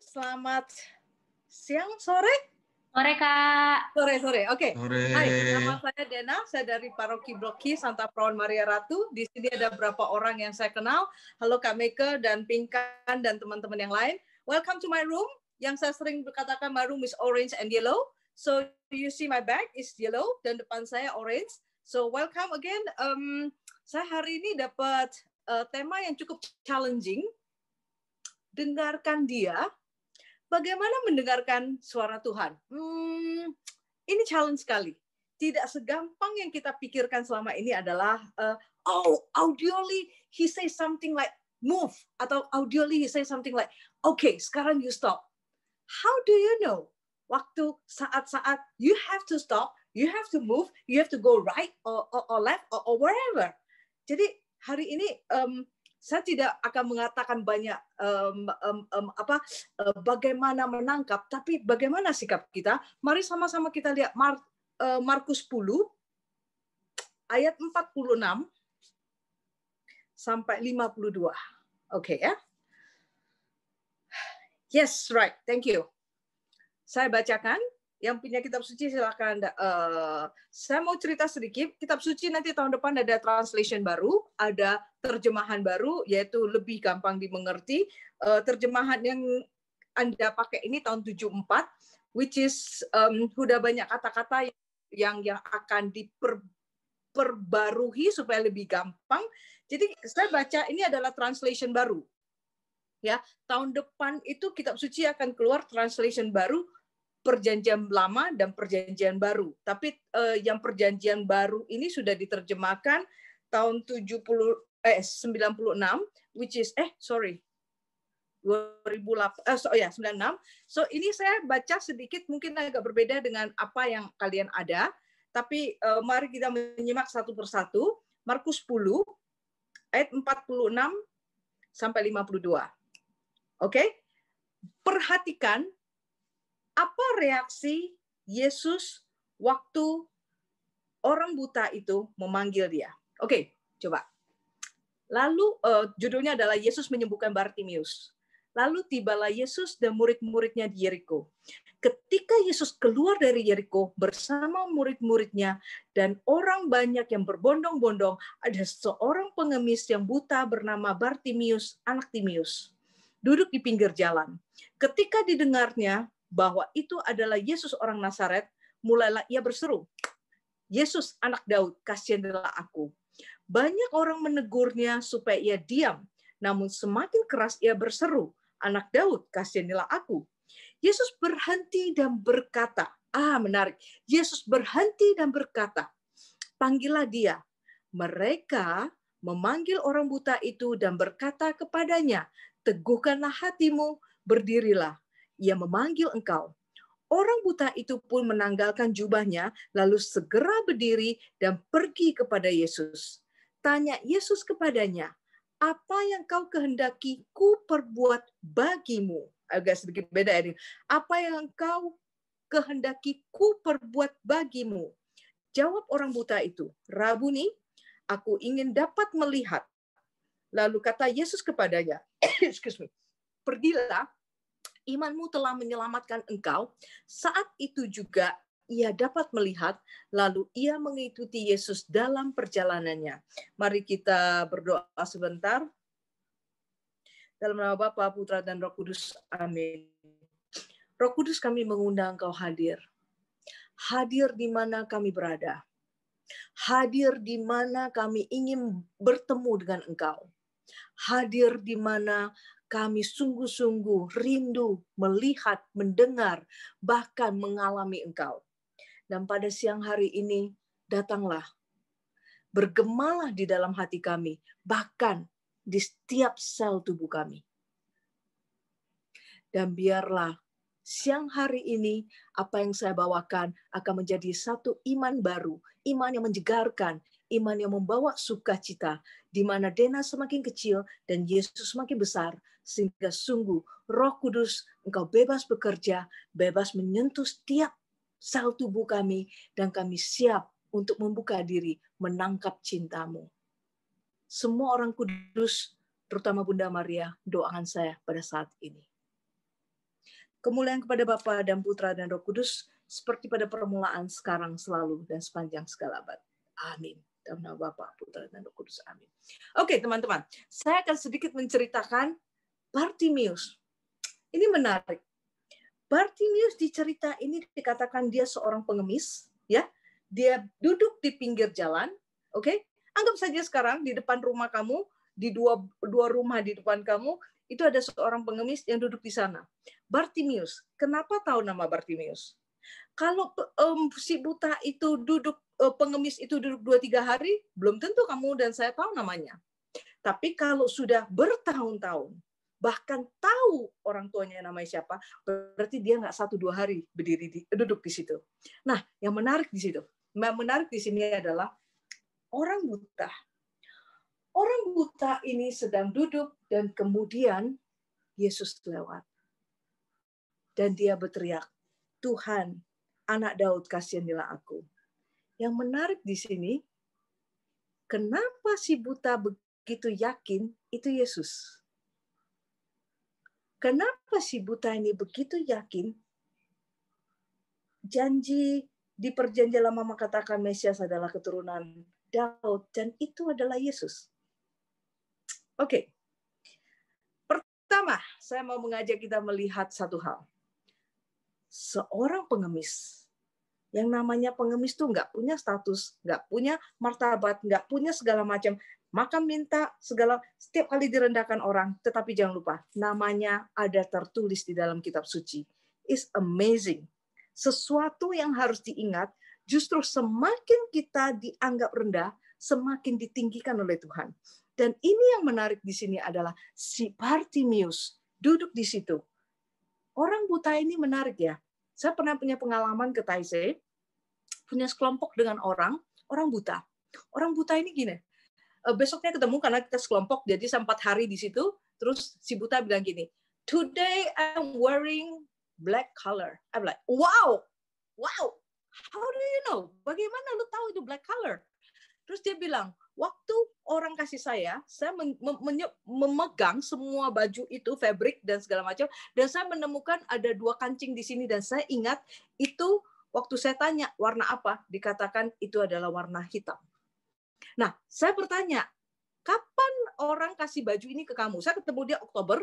Selamat siang, sore? Sore, Kak. Sore, sore. Oke. Sore. Hai, nama saya Dena. Saya dari Paroki Bloki Santa Perawan Maria Ratu. Di sini ada beberapa orang yang saya kenal. Halo Kak Meke dan Pinkan dan teman-teman yang lain. Welcome to my room. Yang saya sering berkatakan my room is orange and yellow. So you see my bag is yellow dan depan saya orange. So welcome again. Um, saya hari ini dapat uh, tema yang cukup challenging dengarkan dia. Bagaimana mendengarkan suara Tuhan? Hmm, ini challenge sekali. Tidak segampang yang kita pikirkan selama ini adalah, uh, oh, audioly he say something like move, atau audioly he say something like, okay, sekarang you stop. How do you know? Waktu saat-saat you have to stop, you have to move, you have to go right or, or, or left or, or wherever. Jadi hari ini um, saya tidak akan mengatakan banyak um, um, um, apa uh, bagaimana menangkap, tapi bagaimana sikap kita. Mari sama-sama kita lihat Mar, uh, Markus 10 ayat 46 sampai 52. Oke okay, ya. Yes, right. Thank you. Saya bacakan yang punya kitab suci silakan uh, saya mau cerita sedikit. Kitab suci nanti tahun depan ada translation baru ada terjemahan baru yaitu lebih gampang dimengerti. Uh, terjemahan yang anda pakai ini tahun 74 which is um, sudah banyak kata-kata yang yang akan diperbarui supaya lebih gampang. Jadi saya baca ini adalah translation baru. Ya tahun depan itu kitab suci akan keluar translation baru perjanjian lama dan perjanjian baru. Tapi uh, yang perjanjian baru ini sudah diterjemahkan tahun 70 eh 96 which is eh sorry 2008 eh so ya 96. So ini saya baca sedikit mungkin agak berbeda dengan apa yang kalian ada, tapi uh, mari kita menyimak satu persatu. Markus 10 ayat 46 sampai 52. Oke? Okay? Perhatikan apa reaksi Yesus waktu orang buta itu memanggil dia? Oke, coba. Lalu uh, judulnya adalah Yesus menyembuhkan Bartimius. Lalu tibalah Yesus dan murid-muridnya di Yeriko. Ketika Yesus keluar dari Yeriko bersama murid-muridnya dan orang banyak yang berbondong-bondong, ada seorang pengemis yang buta bernama Bartimius, anak Timius, duduk di pinggir jalan. Ketika didengarnya bahwa itu adalah Yesus orang Nazaret, mulailah ia berseru, Yesus anak Daud, kasihanlah aku. Banyak orang menegurnya supaya ia diam, namun semakin keras ia berseru, anak Daud, kasihanlah aku. Yesus berhenti dan berkata, ah menarik, Yesus berhenti dan berkata, panggillah dia. Mereka memanggil orang buta itu dan berkata kepadanya, teguhkanlah hatimu, berdirilah ia memanggil engkau. Orang buta itu pun menanggalkan jubahnya, lalu segera berdiri dan pergi kepada Yesus. Tanya Yesus kepadanya, apa yang kau kehendaki ku perbuat bagimu? Agak sedikit beda ini. Apa yang kau kehendaki ku perbuat bagimu? Jawab orang buta itu, Rabuni, aku ingin dapat melihat. Lalu kata Yesus kepadanya, excuse me, pergilah imanmu telah menyelamatkan engkau. Saat itu juga ia dapat melihat, lalu ia mengikuti Yesus dalam perjalanannya. Mari kita berdoa sebentar. Dalam nama Bapa, Putra, dan Roh Kudus. Amin. Roh Kudus kami mengundang Engkau hadir. Hadir di mana kami berada. Hadir di mana kami ingin bertemu dengan Engkau. Hadir di mana kami sungguh-sungguh rindu melihat, mendengar, bahkan mengalami Engkau. Dan pada siang hari ini, datanglah, bergemalah di dalam hati kami, bahkan di setiap sel tubuh kami. Dan biarlah siang hari ini apa yang saya bawakan akan menjadi satu iman baru, iman yang menjegarkan, iman yang membawa sukacita, di mana Dena semakin kecil dan Yesus semakin besar, sehingga sungguh roh kudus engkau bebas bekerja, bebas menyentuh setiap sel tubuh kami, dan kami siap untuk membuka diri menangkap cintamu. Semua orang kudus, terutama Bunda Maria, doakan saya pada saat ini. Kemuliaan kepada Bapa dan Putra dan Roh Kudus seperti pada permulaan, sekarang, selalu, dan sepanjang segala abad. Amin. Dalam nama Bapa, Putra, dan Roh Kudus. Amin. Oke, teman-teman. Saya akan sedikit menceritakan Bartimius. Ini menarik. Bartimius di cerita ini dikatakan dia seorang pengemis, ya. Dia duduk di pinggir jalan, oke? Okay? Anggap saja sekarang di depan rumah kamu, di dua dua rumah di depan kamu, itu ada seorang pengemis yang duduk di sana. Bartimius. Kenapa tahu nama Bartimius? Kalau um, si buta itu duduk, pengemis itu duduk dua tiga hari, belum tentu kamu dan saya tahu namanya. Tapi kalau sudah bertahun-tahun, bahkan tahu orang tuanya namanya siapa, berarti dia nggak satu dua hari berdiri di, duduk di situ. Nah, yang menarik di situ, yang menarik di sini adalah orang buta Orang buta ini sedang duduk dan kemudian Yesus lewat. Dan dia berteriak, Tuhan, anak Daud kasihanilah aku. Yang menarik di sini, kenapa si buta begitu yakin itu Yesus? Kenapa si buta ini begitu yakin janji di perjanjian lama mengatakan Mesias adalah keturunan Daud dan itu adalah Yesus. Oke. Pertama, saya mau mengajak kita melihat satu hal. Seorang pengemis yang namanya pengemis tuh nggak punya status, nggak punya martabat, nggak punya segala macam. Maka minta segala setiap kali direndahkan orang, tetapi jangan lupa namanya ada tertulis di dalam kitab suci. Is amazing. Sesuatu yang harus diingat, justru semakin kita dianggap rendah, semakin ditinggikan oleh Tuhan. Dan ini yang menarik di sini adalah si Bartimius duduk di situ. Orang buta ini menarik ya. Saya pernah punya pengalaman ke Taizé, punya sekelompok dengan orang, orang buta. Orang buta ini gini, eh, besoknya ketemu karena kita sekelompok, jadi sempat hari di situ, terus si buta bilang gini, today I'm wearing black color. I'm like, wow, wow, how do you know? Bagaimana lu tahu itu black color? Terus dia bilang, waktu orang kasih saya, saya memegang semua baju itu, fabric dan segala macam, dan saya menemukan ada dua kancing di sini dan saya ingat itu waktu saya tanya warna apa, dikatakan itu adalah warna hitam. Nah, saya bertanya, kapan orang kasih baju ini ke kamu? Saya ketemu dia Oktober,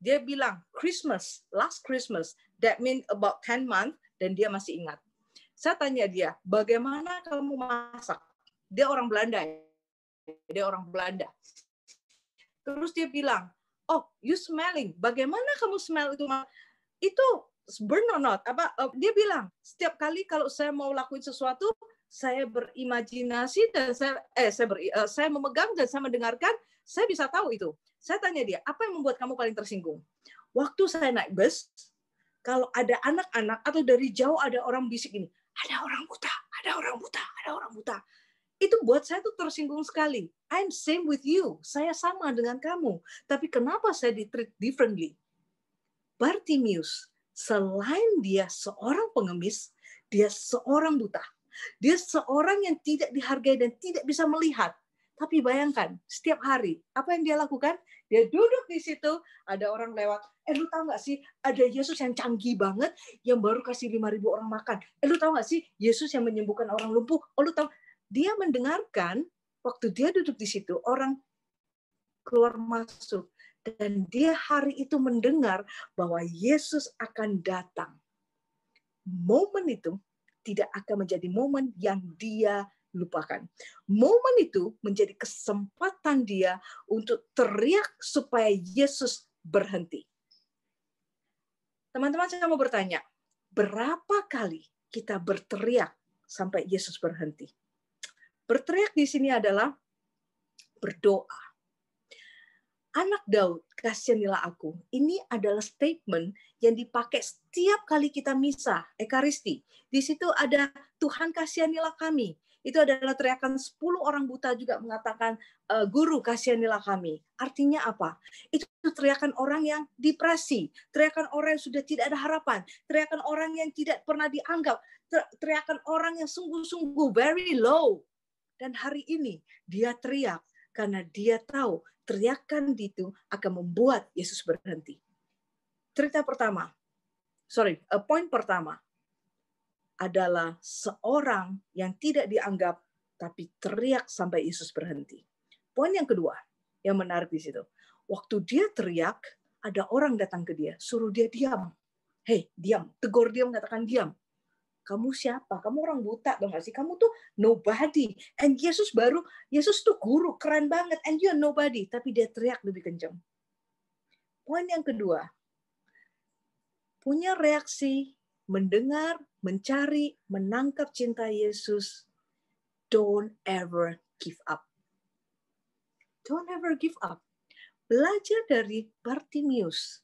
dia bilang Christmas, last Christmas, that mean about 10 month, dan dia masih ingat. Saya tanya dia, bagaimana kamu masak? Dia orang Belanda ya. Dia orang Belanda. Terus dia bilang, oh, you smelling. Bagaimana kamu smell itu? Itu burn or not? Apa? Uh, dia bilang, setiap kali kalau saya mau lakuin sesuatu, saya berimajinasi dan saya eh saya ber, uh, saya memegang dan saya mendengarkan, saya bisa tahu itu. Saya tanya dia, apa yang membuat kamu paling tersinggung? Waktu saya naik bus, kalau ada anak-anak atau dari jauh ada orang bisik ini, ada orang buta, ada orang buta, ada orang buta itu buat saya tuh tersinggung sekali. I'm same with you. Saya sama dengan kamu. Tapi kenapa saya di treat differently? Bartimius, selain dia seorang pengemis, dia seorang buta. Dia seorang yang tidak dihargai dan tidak bisa melihat. Tapi bayangkan, setiap hari, apa yang dia lakukan? Dia duduk di situ, ada orang lewat. Eh, lu tahu nggak sih, ada Yesus yang canggih banget, yang baru kasih 5.000 orang makan. Eh, lu tahu nggak sih, Yesus yang menyembuhkan orang lumpuh. Oh, lu tahu, dia mendengarkan waktu dia duduk di situ orang keluar masuk dan dia hari itu mendengar bahwa Yesus akan datang. Momen itu tidak akan menjadi momen yang dia lupakan. Momen itu menjadi kesempatan dia untuk teriak supaya Yesus berhenti. Teman-teman saya mau bertanya, berapa kali kita berteriak sampai Yesus berhenti? Berteriak di sini adalah berdoa. Anak Daud, kasihanilah aku. Ini adalah statement yang dipakai setiap kali kita misa, ekaristi. Di situ ada Tuhan kasihanilah kami. Itu adalah teriakan 10 orang buta juga mengatakan, e, Guru kasihanilah kami. Artinya apa? Itu teriakan orang yang depresi, teriakan orang yang sudah tidak ada harapan, teriakan orang yang tidak pernah dianggap, teriakan orang yang sungguh-sungguh very low, dan hari ini dia teriak karena dia tahu teriakan itu akan membuat Yesus berhenti. Cerita pertama, sorry, uh, poin pertama adalah seorang yang tidak dianggap tapi teriak sampai Yesus berhenti. Poin yang kedua yang menarik di situ. Waktu dia teriak, ada orang datang ke dia, suruh dia diam. Hei, diam. Tegur dia mengatakan diam. Kamu siapa? Kamu orang buta dong sih? Kamu tuh nobody. And Yesus baru, Yesus tuh guru, keren banget. And you're nobody. Tapi dia teriak lebih kencang. Poin yang kedua, punya reaksi mendengar, mencari, menangkap cinta Yesus. Don't ever give up. Don't ever give up. Belajar dari Bartimius.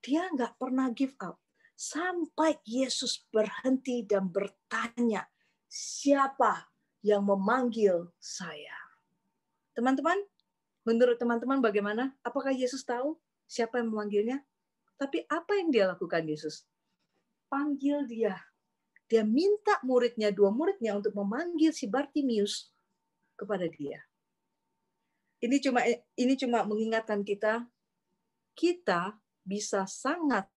Dia nggak pernah give up. Sampai Yesus berhenti dan bertanya, siapa yang memanggil saya? Teman-teman, menurut teman-teman bagaimana? Apakah Yesus tahu siapa yang memanggilnya? Tapi apa yang dia lakukan Yesus? Panggil dia. Dia minta muridnya, dua muridnya untuk memanggil si Bartimius kepada dia. Ini cuma ini cuma mengingatkan kita kita bisa sangat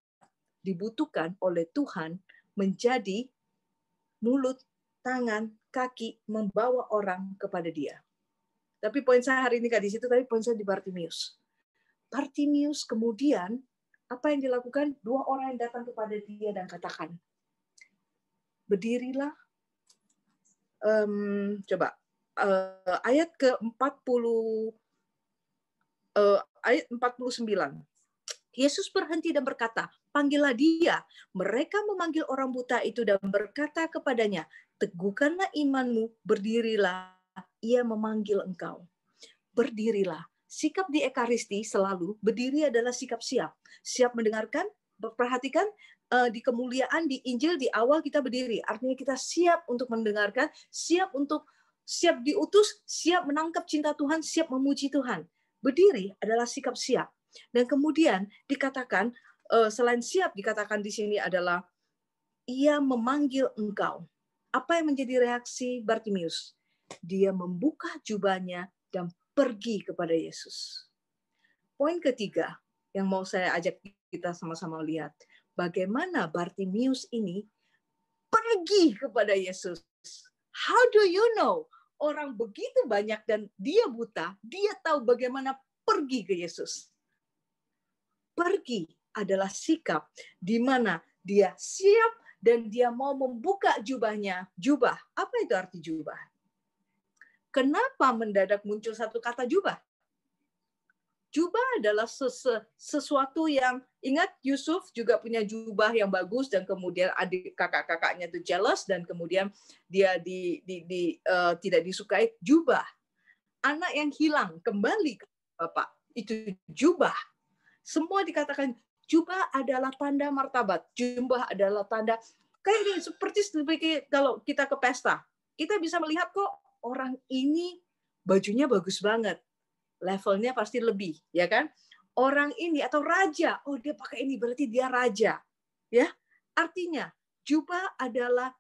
dibutuhkan oleh Tuhan menjadi mulut, tangan, kaki membawa orang kepada dia. Tapi poin saya hari ini gak di situ, tapi poin saya di Bartimius. Bartimius kemudian apa yang dilakukan? Dua orang yang datang kepada dia dan katakan, berdirilah. Um, coba uh, ayat ke 40 uh, ayat 49. Yesus berhenti dan berkata, panggillah dia. Mereka memanggil orang buta itu dan berkata kepadanya, teguhkanlah imanmu, berdirilah, ia memanggil engkau. Berdirilah. Sikap di Ekaristi selalu berdiri adalah sikap siap. Siap mendengarkan, perhatikan eh, di kemuliaan di Injil di awal kita berdiri. Artinya kita siap untuk mendengarkan, siap untuk siap diutus, siap menangkap cinta Tuhan, siap memuji Tuhan. Berdiri adalah sikap siap. Dan kemudian dikatakan selain siap dikatakan di sini adalah ia memanggil engkau. Apa yang menjadi reaksi Bartimius? Dia membuka jubahnya dan pergi kepada Yesus. Poin ketiga yang mau saya ajak kita sama-sama lihat, bagaimana Bartimius ini pergi kepada Yesus. How do you know? Orang begitu banyak dan dia buta, dia tahu bagaimana pergi ke Yesus. Pergi adalah sikap di mana dia siap dan dia mau membuka jubahnya. Jubah, apa itu arti jubah? Kenapa mendadak muncul satu kata jubah? Jubah adalah sesuatu yang ingat Yusuf juga punya jubah yang bagus dan kemudian adik kakak-kakaknya itu jealous dan kemudian dia di, di, di uh, tidak disukai jubah. Anak yang hilang kembali ke bapak itu jubah. Semua dikatakan jubah adalah tanda martabat. Jubah adalah tanda kayak ini seperti seperti kalau kita ke pesta, kita bisa melihat kok orang ini bajunya bagus banget. Levelnya pasti lebih, ya kan? Orang ini atau raja, oh dia pakai ini berarti dia raja. Ya. Artinya, jubah adalah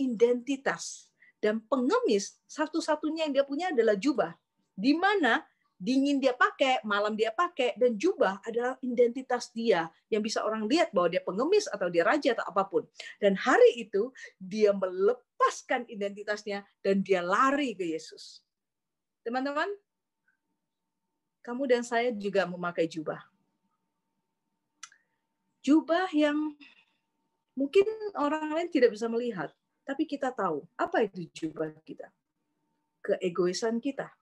identitas dan pengemis satu-satunya yang dia punya adalah jubah. Di mana dingin dia pakai, malam dia pakai, dan jubah adalah identitas dia yang bisa orang lihat bahwa dia pengemis atau dia raja atau apa pun. Dan hari itu dia melepaskan identitasnya dan dia lari ke Yesus. Teman-teman, kamu dan saya juga memakai jubah. Jubah yang mungkin orang lain tidak bisa melihat, tapi kita tahu apa itu jubah kita. Keegoisan kita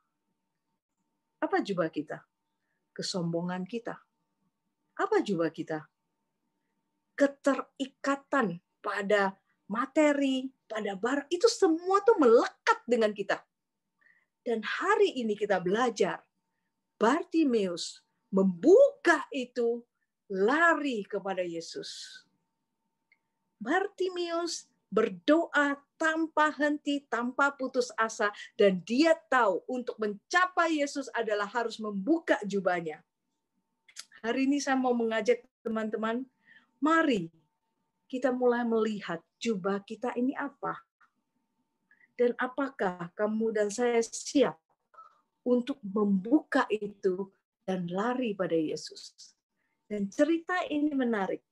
apa jubah kita? Kesombongan kita. Apa jubah kita? Keterikatan pada materi, pada barang, itu semua tuh melekat dengan kita. Dan hari ini kita belajar, Bartimeus membuka itu lari kepada Yesus. Bartimeus berdoa tanpa henti, tanpa putus asa, dan dia tahu untuk mencapai Yesus adalah harus membuka jubahnya. Hari ini saya mau mengajak teman-teman, mari kita mulai melihat jubah kita ini apa. Dan apakah kamu dan saya siap untuk membuka itu dan lari pada Yesus. Dan cerita ini menarik.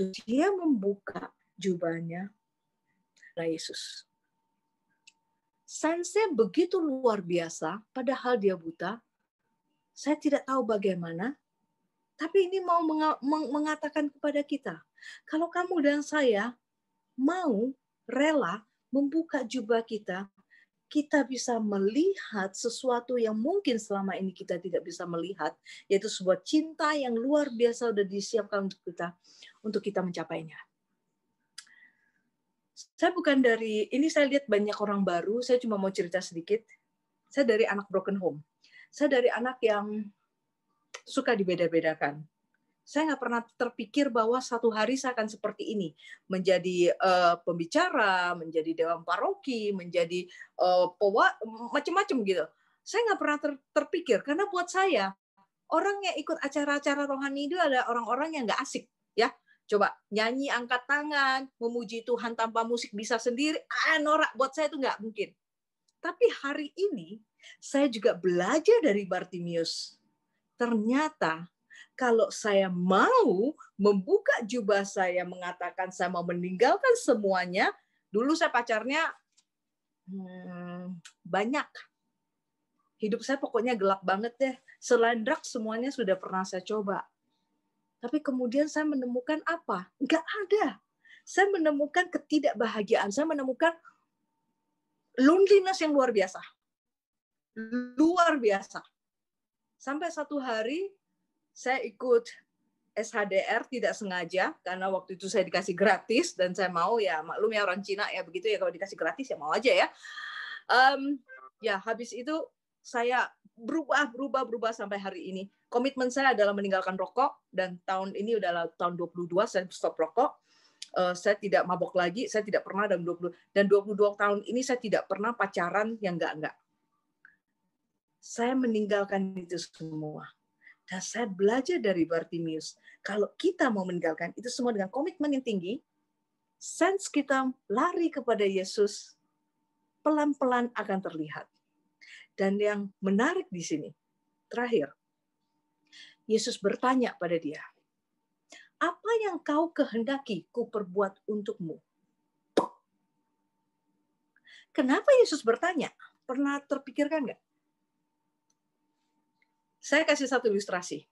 waktu dia membuka jubahnya, nah Yesus. Sense begitu luar biasa, padahal dia buta. Saya tidak tahu bagaimana, tapi ini mau mengatakan kepada kita, kalau kamu dan saya mau rela membuka jubah kita, kita bisa melihat sesuatu yang mungkin selama ini kita tidak bisa melihat, yaitu sebuah cinta yang luar biasa sudah disiapkan untuk kita, untuk kita mencapainya. Saya bukan dari, ini saya lihat banyak orang baru, saya cuma mau cerita sedikit. Saya dari anak broken home. Saya dari anak yang suka dibeda-bedakan saya nggak pernah terpikir bahwa satu hari saya akan seperti ini, menjadi uh, pembicara, menjadi dewan paroki, menjadi uh, pewa, macam-macam gitu. Saya nggak pernah ter terpikir karena buat saya orang yang ikut acara-acara rohani itu ada orang-orang yang nggak asik, ya. Coba nyanyi angkat tangan, memuji Tuhan tanpa musik bisa sendiri, ah norak buat saya itu nggak mungkin. Tapi hari ini saya juga belajar dari Bartimius. Ternyata kalau saya mau membuka jubah saya, mengatakan saya mau meninggalkan semuanya, dulu saya pacarnya hmm, banyak. Hidup saya pokoknya gelap banget deh. Selain drugs semuanya sudah pernah saya coba. Tapi kemudian saya menemukan apa? Enggak ada. Saya menemukan ketidakbahagiaan. Saya menemukan loneliness yang luar biasa. Luar biasa. Sampai satu hari saya ikut SHDR tidak sengaja karena waktu itu saya dikasih gratis dan saya mau ya maklum ya orang Cina ya begitu ya kalau dikasih gratis ya mau aja ya. Um, ya habis itu saya berubah berubah berubah sampai hari ini. Komitmen saya adalah meninggalkan rokok dan tahun ini adalah tahun 22 saya stop rokok. Uh, saya tidak mabok lagi, saya tidak pernah dalam 20 dan 22 tahun ini saya tidak pernah pacaran yang enggak-enggak. Saya meninggalkan itu semua dan saya belajar dari Bartimius, kalau kita mau meninggalkan itu semua dengan komitmen yang tinggi, sense kita lari kepada Yesus pelan-pelan akan terlihat. Dan yang menarik di sini, terakhir, Yesus bertanya pada dia, apa yang kau kehendaki ku perbuat untukmu? Kenapa Yesus bertanya? Pernah terpikirkan nggak? Saya kasih satu ilustrasi.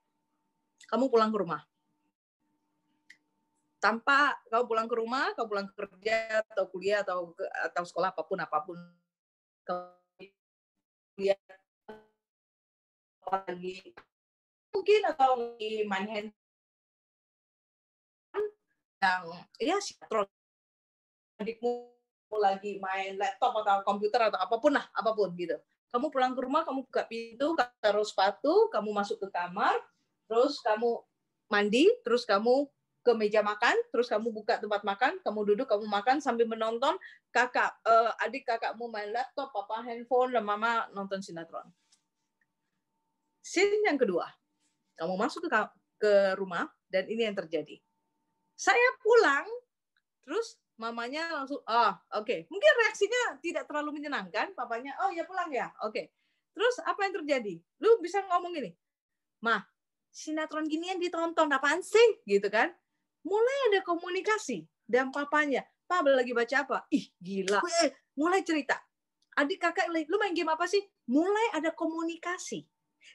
Kamu pulang ke rumah. Tanpa kamu pulang ke rumah, kamu pulang kerja atau kuliah atau ke, atau sekolah apa pun apa pun kuliah lagi mungkin atau lagi main hand yang ya sinetron adikmu lagi main laptop atau komputer atau apa pun lah apa pun gitu. Kamu pulang ke rumah, kamu buka pintu, kamu taruh sepatu, kamu masuk ke kamar, terus kamu mandi, terus kamu ke meja makan, terus kamu buka tempat makan, kamu duduk, kamu makan sambil menonton kakak, uh, adik kakakmu main laptop, papa handphone, dan mama nonton sinetron. Scene yang kedua, kamu masuk ke ke rumah dan ini yang terjadi. Saya pulang, terus mamanya langsung, oh oke. Okay. Mungkin reaksinya tidak terlalu menyenangkan. Papanya, oh ya pulang ya, oke. Okay. Terus apa yang terjadi? Lu bisa ngomong gini, mah sinetron ginian ditonton apaan sih? Gitu kan? Mulai ada komunikasi dan papanya, Pak lagi baca apa? Ih gila. Mulai cerita. Adik kakak, lu main game apa sih? Mulai ada komunikasi.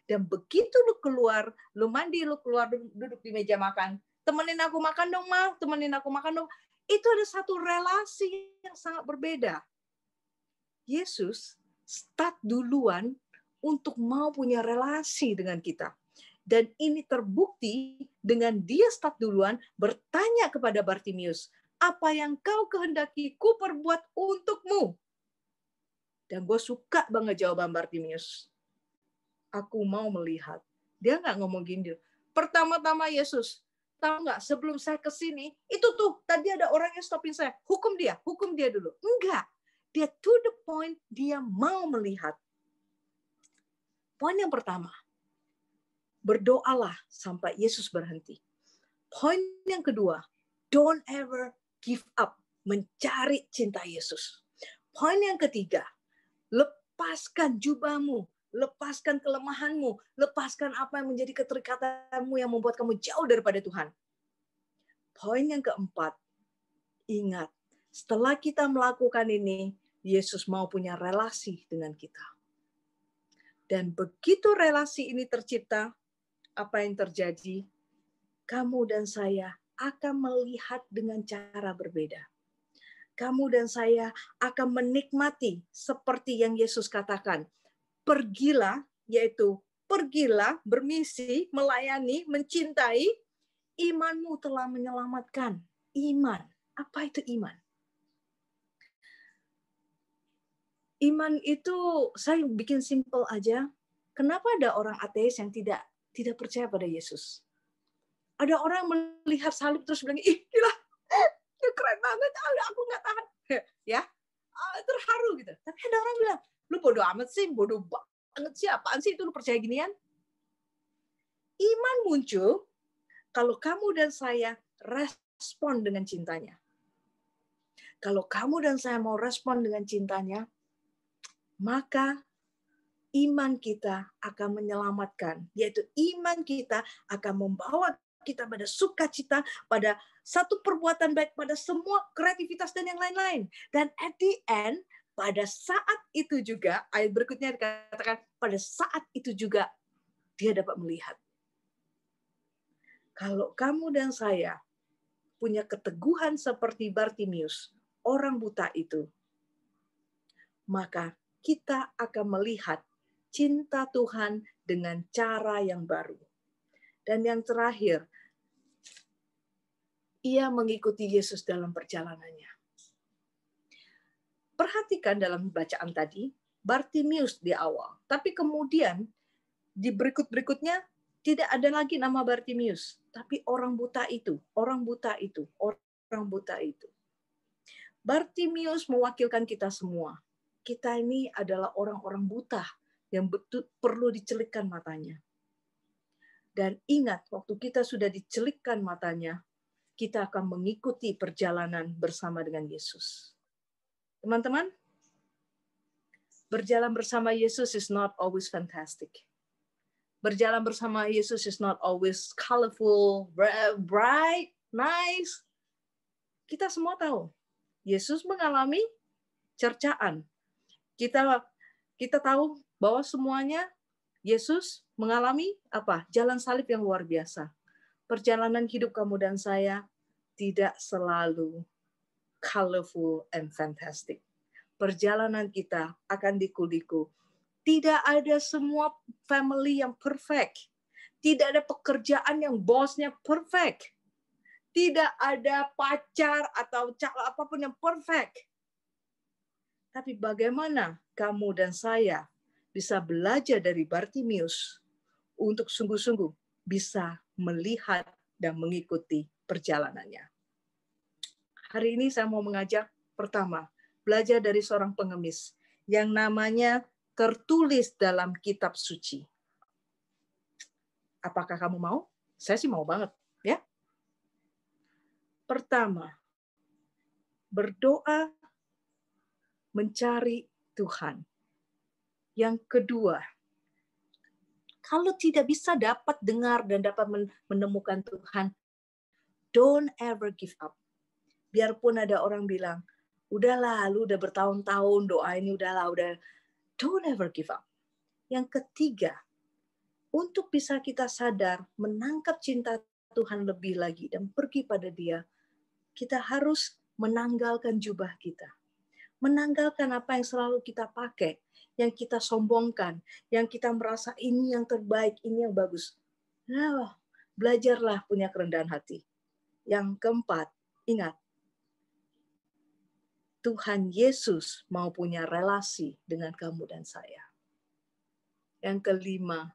Dan begitu lu keluar, lu mandi, lu keluar duduk di meja makan, temenin aku makan dong, mah, temenin aku makan dong itu ada satu relasi yang sangat berbeda. Yesus start duluan untuk mau punya relasi dengan kita. Dan ini terbukti dengan dia start duluan bertanya kepada Bartimius, apa yang kau kehendaki ku perbuat untukmu? Dan gue suka banget jawaban Bartimius. Aku mau melihat. Dia nggak ngomong gini. Pertama-tama Yesus, tahu nggak sebelum saya ke sini itu tuh tadi ada orang yang stopin saya. Hukum dia hukum dia dulu. Enggak dia to the point dia mau melihat. Poin yang pertama berdoalah sampai Yesus berhenti. Poin yang kedua don't ever give up mencari cinta Yesus. Poin yang ketiga lepaskan jubahmu lepaskan kelemahanmu, lepaskan apa yang menjadi keterikatanmu yang membuat kamu jauh daripada Tuhan. Poin yang keempat, ingat, setelah kita melakukan ini, Yesus mau punya relasi dengan kita. Dan begitu relasi ini tercipta, apa yang terjadi? Kamu dan saya akan melihat dengan cara berbeda. Kamu dan saya akan menikmati seperti yang Yesus katakan. Pergilah, yaitu pergilah bermisi, melayani, mencintai, imanmu telah menyelamatkan. Iman. Apa itu iman? Iman itu saya bikin simple aja. Kenapa ada orang ateis yang tidak tidak percaya pada Yesus? Ada orang melihat salib terus bilang, ih gila, keren banget, aku nggak tahan. Ya, ah, terharu gitu. Tapi ada orang bilang, lu bodoh amat sih, bodoh banget sih, apaan sih itu lu percaya ginian? Iman muncul kalau kamu dan saya respon dengan cintanya. Kalau kamu dan saya mau respon dengan cintanya, maka iman kita akan menyelamatkan, yaitu iman kita akan membawa kita pada sukacita, pada satu perbuatan baik, pada semua kreativitas dan yang lain-lain. Dan at the end, pada saat itu juga, ayat berikutnya dikatakan, pada saat itu juga dia dapat melihat. Kalau kamu dan saya punya keteguhan seperti Bartimius, orang buta itu, maka kita akan melihat cinta Tuhan dengan cara yang baru. Dan yang terakhir, ia mengikuti Yesus dalam perjalanannya. Perhatikan dalam bacaan tadi, Bartimius di awal. Tapi kemudian di berikut-berikutnya tidak ada lagi nama Bartimius, tapi orang buta itu, orang buta itu, orang buta itu. Bartimius mewakilkan kita semua. Kita ini adalah orang-orang buta yang betul perlu dicelikkan matanya. Dan ingat, waktu kita sudah dicelikkan matanya, kita akan mengikuti perjalanan bersama dengan Yesus. Teman-teman, berjalan bersama Yesus is not always fantastic. Berjalan bersama Yesus is not always colorful, bright, nice. Kita semua tahu, Yesus mengalami cercaan. Kita kita tahu bahwa semuanya Yesus mengalami apa? Jalan salib yang luar biasa. Perjalanan hidup kamu dan saya tidak selalu colorful and fantastic. Perjalanan kita akan diku-diku. Tidak ada semua family yang perfect. Tidak ada pekerjaan yang bosnya perfect. Tidak ada pacar atau apa pun yang perfect. Tapi bagaimana kamu dan saya bisa belajar dari Bartimius untuk sungguh-sungguh bisa melihat dan mengikuti perjalanannya. Hari ini saya mau mengajak pertama, belajar dari seorang pengemis yang namanya tertulis dalam kitab suci. Apakah kamu mau? Saya sih mau banget, ya. Pertama, berdoa mencari Tuhan. Yang kedua, kalau tidak bisa dapat dengar dan dapat menemukan Tuhan, don't ever give up. Biarpun ada orang bilang, udahlah, lu udah bertahun-tahun doa ini udahlah, udah. Don't ever give up. Yang ketiga, untuk bisa kita sadar menangkap cinta Tuhan lebih lagi dan pergi pada Dia, kita harus menanggalkan jubah kita menanggalkan apa yang selalu kita pakai, yang kita sombongkan, yang kita merasa ini yang terbaik, ini yang bagus. Nah, belajarlah punya kerendahan hati. Yang keempat, ingat, Tuhan Yesus mau punya relasi dengan kamu dan saya. Yang kelima,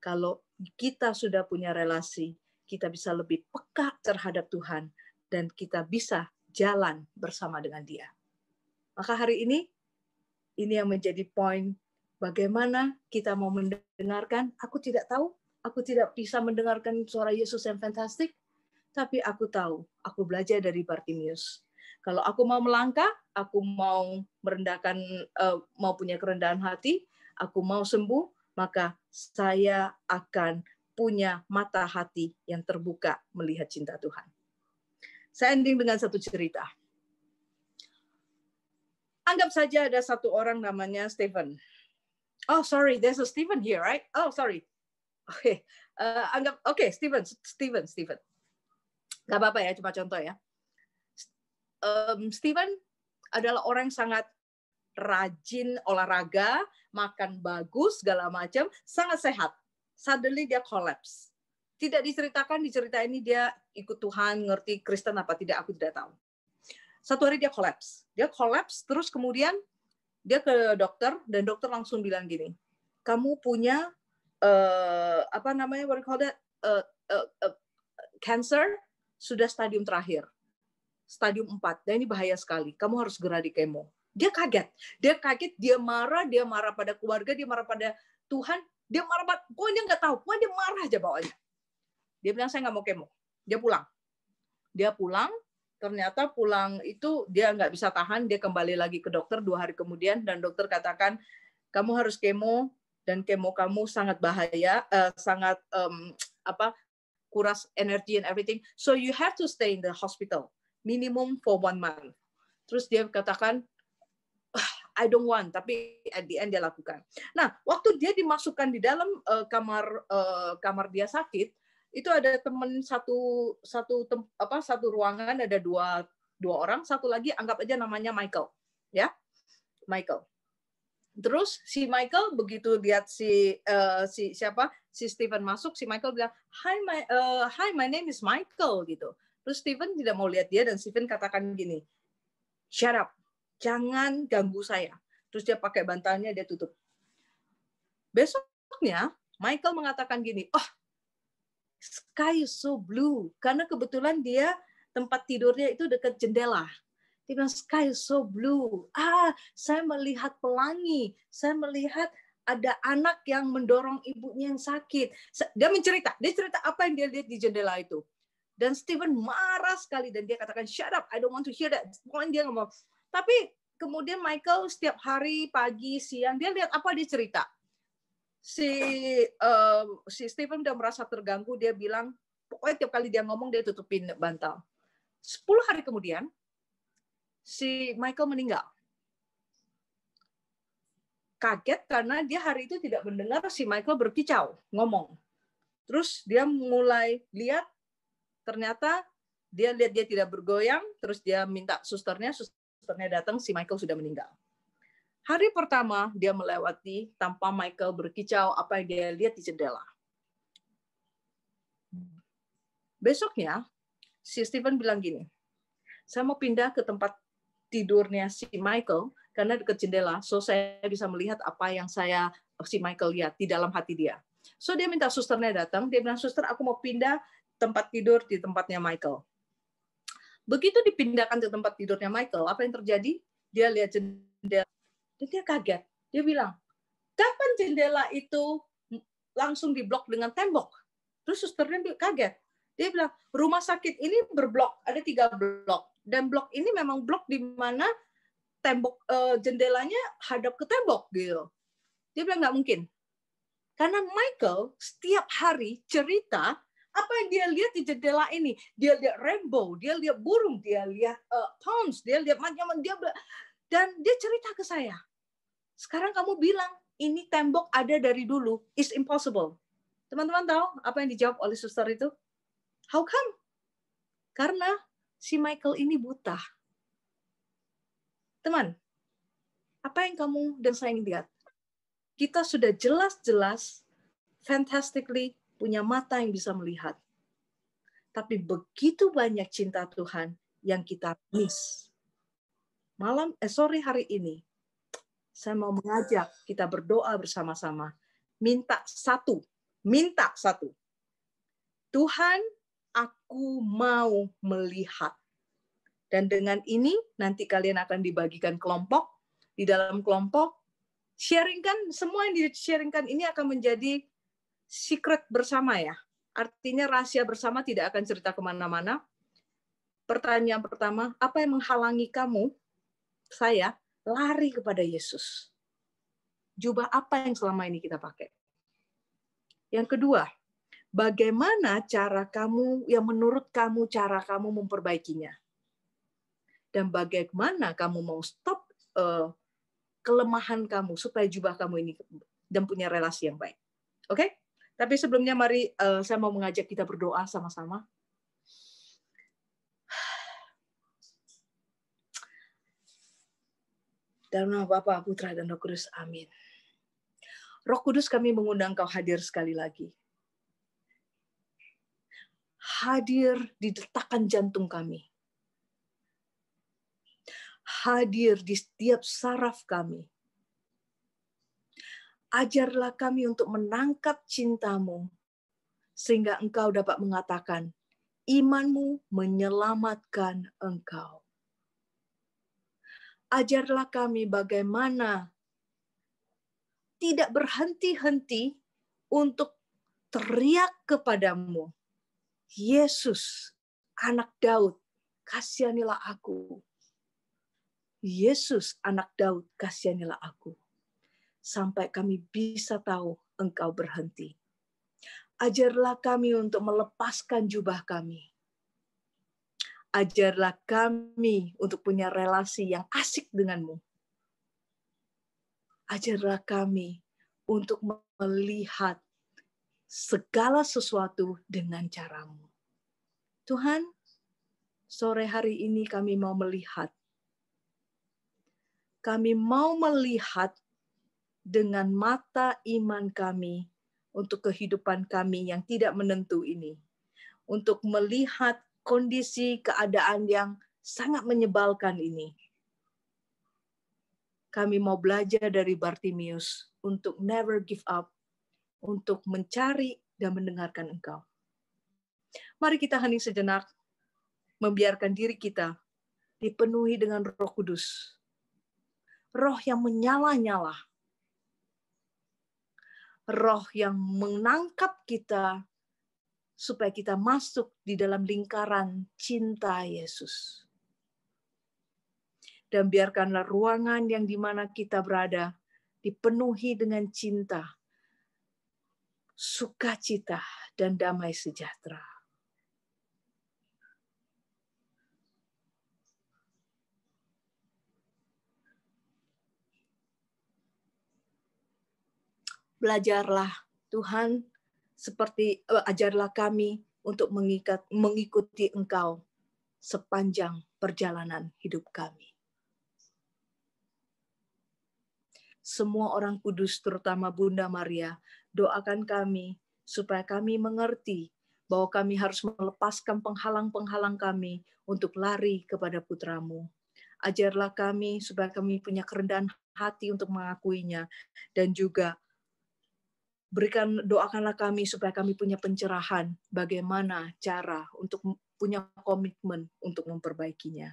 kalau kita sudah punya relasi, kita bisa lebih peka terhadap Tuhan dan kita bisa jalan bersama dengan Dia. Maka hari ini, ini yang menjadi poin bagaimana kita mau mendengarkan. Aku tidak tahu, aku tidak bisa mendengarkan suara Yesus yang fantastik, tapi aku tahu, aku belajar dari Bartimius. Kalau aku mau melangkah, aku mau merendahkan, uh, mau punya kerendahan hati, aku mau sembuh, maka saya akan punya mata hati yang terbuka melihat cinta Tuhan. Saya ending dengan satu cerita. Anggap saja ada satu orang namanya Stephen. Oh, sorry, there's a Stephen here, right? Oh, sorry. Oke, okay. uh, anggap oke, okay, Stephen, Stephen, Stephen. Gak apa-apa ya, cuma contoh ya. Um, Stephen adalah orang yang sangat rajin olahraga, makan bagus, segala macam, sangat sehat. Suddenly dia collapse. Tidak diceritakan di cerita ini dia ikut Tuhan, ngerti Kristen apa tidak, aku tidak tahu. Satu hari dia collapse. Dia collapse, terus kemudian dia ke dokter, dan dokter langsung bilang gini, kamu punya uh, apa namanya, what call that, uh, uh, uh, cancer sudah stadium terakhir stadium 4 dan ini bahaya sekali. Kamu harus segera di kemo. Dia kaget. Dia kaget, dia marah, dia marah pada keluarga, dia marah pada Tuhan, dia marah pada, pokoknya nggak tahu, pokoknya dia marah aja bawahnya. Dia bilang, saya nggak mau kemo. Dia pulang. Dia pulang, ternyata pulang itu dia nggak bisa tahan, dia kembali lagi ke dokter dua hari kemudian, dan dokter katakan, kamu harus kemo, dan kemo kamu sangat bahaya, uh, sangat um, apa kuras energi and everything. So you have to stay in the hospital minimum for one month. Terus dia katakan, I don't want, tapi at the end dia lakukan. Nah, waktu dia dimasukkan di dalam uh, kamar uh, kamar dia sakit, itu ada teman satu satu tem, apa satu ruangan ada dua dua orang, satu lagi anggap aja namanya Michael, ya, Michael. Terus si Michael begitu lihat si uh, si siapa si Stephen masuk, si Michael bilang, Hi my uh, Hi my name is Michael gitu. Terus Stephen tidak mau lihat dia dan Stephen katakan gini, shut up, jangan ganggu saya. Terus dia pakai bantalnya, dia tutup. Besoknya, Michael mengatakan gini, oh, sky is so blue. Karena kebetulan dia tempat tidurnya itu dekat jendela. Dia bilang, sky is so blue. Ah, saya melihat pelangi. Saya melihat ada anak yang mendorong ibunya yang sakit. Dia mencerita, dia cerita apa yang dia lihat di jendela itu. Dan Stephen marah sekali dan dia katakan, shut up, I don't want to hear that. Pokoknya dia ngomong. Tapi kemudian Michael setiap hari pagi siang dia lihat apa dia cerita si uh, si Stephen udah merasa terganggu dia bilang pokoknya tiap kali dia ngomong dia tutupin bantal 10 hari kemudian si Michael meninggal kaget karena dia hari itu tidak mendengar si Michael berkicau ngomong terus dia mulai lihat ternyata dia lihat dia tidak bergoyang terus dia minta susternya suster susternya datang, si Michael sudah meninggal. Hari pertama dia melewati tanpa Michael berkicau apa yang dia lihat di jendela. Besoknya, si Stephen bilang gini, saya mau pindah ke tempat tidurnya si Michael karena dekat jendela, so saya bisa melihat apa yang saya si Michael lihat di dalam hati dia. So dia minta susternya datang, dia bilang, suster aku mau pindah tempat tidur di tempatnya Michael. Begitu dipindahkan ke tempat tidurnya Michael, apa yang terjadi? Dia lihat jendela, dan dia kaget. Dia bilang, kapan jendela itu langsung diblok dengan tembok? Terus susternya kaget. Dia bilang, rumah sakit ini berblok, ada tiga blok. Dan blok ini memang blok di mana tembok uh, jendelanya hadap ke tembok gitu. Dia bilang nggak mungkin. Karena Michael setiap hari cerita apa yang dia lihat di jendela ini? Dia lihat rainbow, dia lihat burung, dia lihat uh, pounds, dia lihat macam-macam dia dan dia cerita ke saya. Sekarang kamu bilang ini tembok ada dari dulu, is impossible. Teman-teman tahu apa yang dijawab oleh suster itu? How come? Karena si Michael ini buta. Teman, apa yang kamu dan saya lihat? Kita sudah jelas-jelas fantastically punya mata yang bisa melihat. Tapi begitu banyak cinta Tuhan yang kita miss. Malam, eh sore hari ini, saya mau mengajak kita berdoa bersama-sama. Minta satu, minta satu. Tuhan, aku mau melihat. Dan dengan ini nanti kalian akan dibagikan kelompok. Di dalam kelompok, sharingkan semua yang di-sharingkan ini akan menjadi secret bersama ya. Artinya rahasia bersama tidak akan cerita ke mana-mana. Pertanyaan pertama, apa yang menghalangi kamu, saya, lari kepada Yesus? Jubah apa yang selama ini kita pakai? Yang kedua, bagaimana cara kamu yang menurut kamu cara kamu memperbaikinya dan bagaimana kamu mau stop uh, kelemahan kamu supaya jubah kamu ini dan punya relasi yang baik. Oke? Okay? Tapi sebelumnya mari uh, saya mau mengajak kita berdoa sama-sama. Dalam nama Bapa, Putra, dan Roh Kudus. Amin. Roh Kudus kami mengundang kau hadir sekali lagi. Hadir di detakan jantung kami. Hadir di setiap saraf kami. Ajarlah kami untuk menangkap cintamu, sehingga engkau dapat mengatakan, imanmu menyelamatkan engkau. Ajarlah kami bagaimana tidak berhenti-henti untuk teriak kepadamu. Yesus, anak Daud, kasihanilah aku. Yesus, anak Daud, kasihanilah aku. Sampai kami bisa tahu engkau berhenti. Ajarlah kami untuk melepaskan jubah kami. Ajarlah kami untuk punya relasi yang asik denganmu ajarlah kami untuk melihat segala sesuatu dengan caramu. Tuhan, sore hari ini kami mau melihat. Kami mau melihat dengan mata iman kami untuk kehidupan kami yang tidak menentu ini. Untuk melihat kondisi keadaan yang sangat menyebalkan ini kami mau belajar dari Bartimius untuk never give up, untuk mencari dan mendengarkan Engkau. Mari kita hening sejenak, membiarkan diri kita dipenuhi dengan roh kudus. Roh yang menyala-nyala. Roh yang menangkap kita supaya kita masuk di dalam lingkaran cinta Yesus dan biarkanlah ruangan yang di mana kita berada dipenuhi dengan cinta, sukacita, dan damai sejahtera. Belajarlah Tuhan seperti uh, ajarlah kami untuk mengikat, mengikuti Engkau sepanjang perjalanan hidup kami. semua orang kudus, terutama Bunda Maria, doakan kami supaya kami mengerti bahwa kami harus melepaskan penghalang-penghalang kami untuk lari kepada putramu. Ajarlah kami supaya kami punya kerendahan hati untuk mengakuinya dan juga berikan doakanlah kami supaya kami punya pencerahan bagaimana cara untuk punya komitmen untuk memperbaikinya.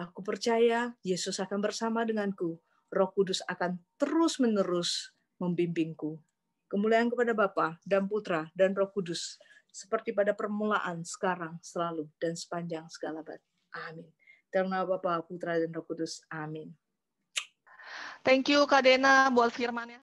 Aku percaya Yesus akan bersama denganku Roh Kudus akan terus-menerus membimbingku. Kemuliaan kepada Bapa dan Putra dan Roh Kudus seperti pada permulaan, sekarang, selalu, dan sepanjang segala abad. Amin. Dalam nama Bapa, Putra, dan Roh Kudus. Amin. Thank you Kak Dena buat firmannya.